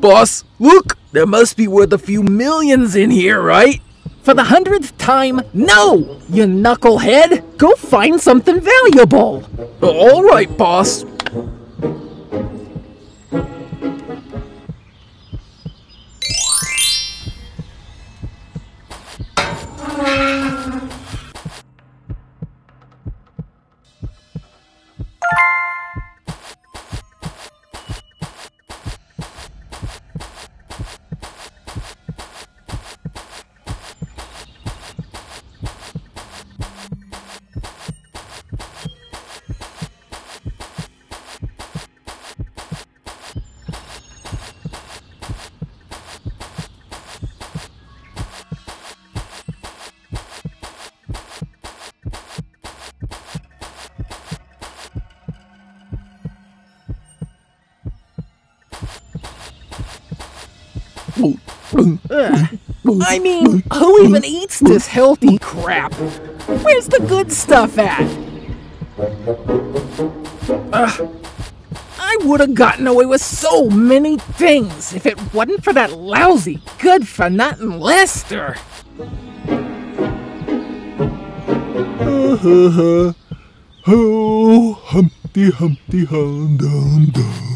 Boss, look! There must be worth a few millions in here, right? For the hundredth time, no! You knucklehead! Go find something valuable! All right, I mean, who even eats this healthy crap? Where's the good stuff at? Ugh. I would have gotten away with so many things if it wasn't for that lousy, good for nothing Lester. Oh, Humpty Humpty Hum Dum Dum.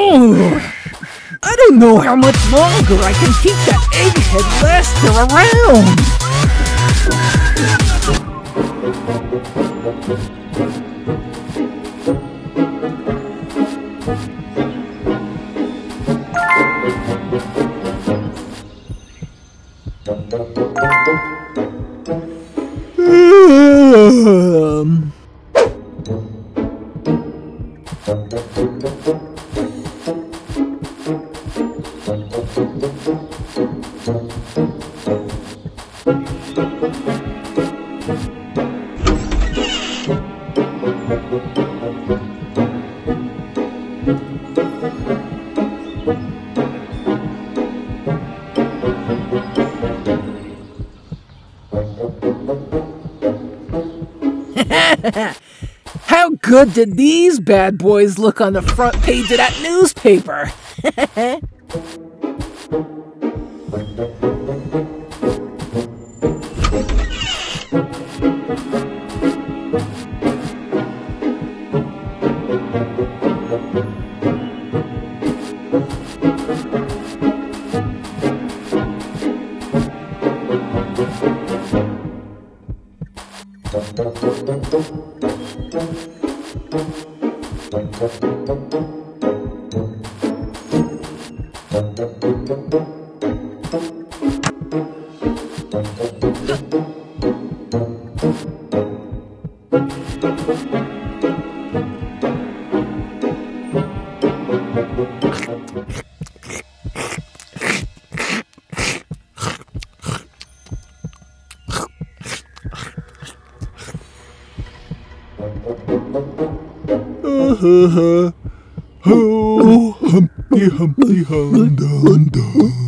I don't know how much longer I can keep that egghead Lester around. How good did these bad boys look on the front page of that newspaper? ¡He he! Humpty Humpty Hum Dum Dum.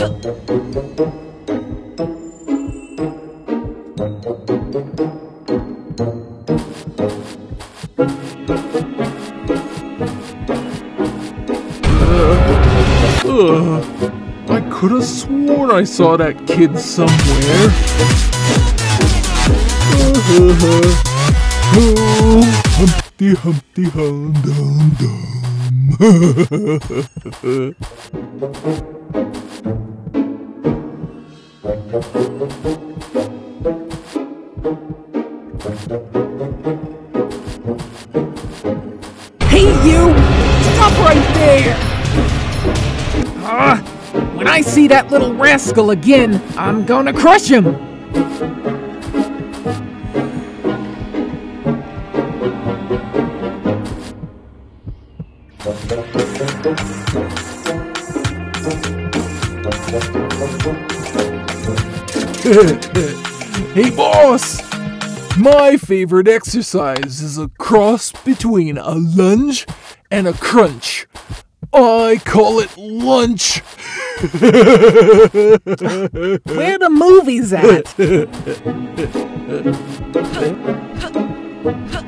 Uh, I could have sworn I saw that kid somewhere. Humpty Humpty Hum Dum Dum. Hey, you! Stop right there! Ah, when I see that little rascal again, I'm gonna crush him! Hey, boss! My favorite exercise is a cross between a lunge and a crunch. I call it lunch. Where the movies at?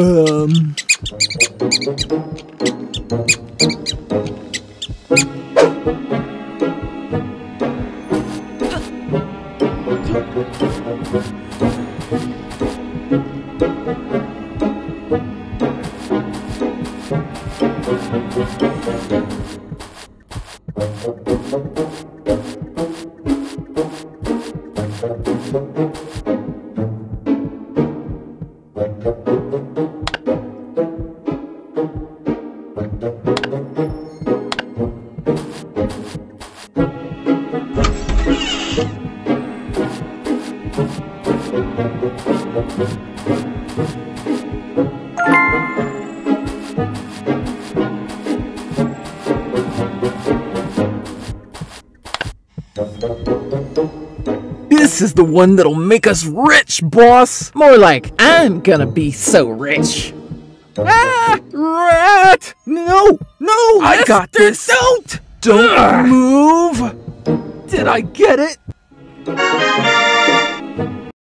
Um, This is the one that'll make us rich, boss! More like, I'm gonna be so rich. Ah! Rat! No! No! I got this. Don't! Don't move! Did I get it?